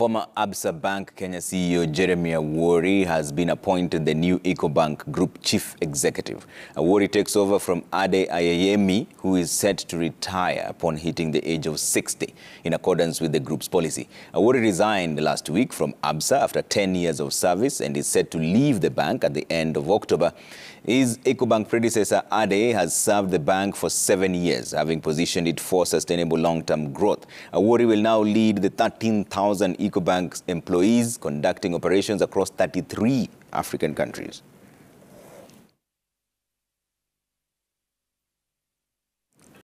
Former Absa Bank Kenya CEO Jeremy Awori has been appointed the new Ecobank Group Chief Executive. Uh, Awori takes over from Ade Ayeyemi, who is set to retire upon hitting the age of 60, in accordance with the group's policy. Uh, Awori resigned last week from Absa after 10 years of service and is set to leave the bank at the end of October. His Ecobank predecessor Ade has served the bank for seven years, having positioned it for sustainable long-term growth. Uh, Awori will now lead the 13,000 Ecobank employees conducting operations across 33 African countries.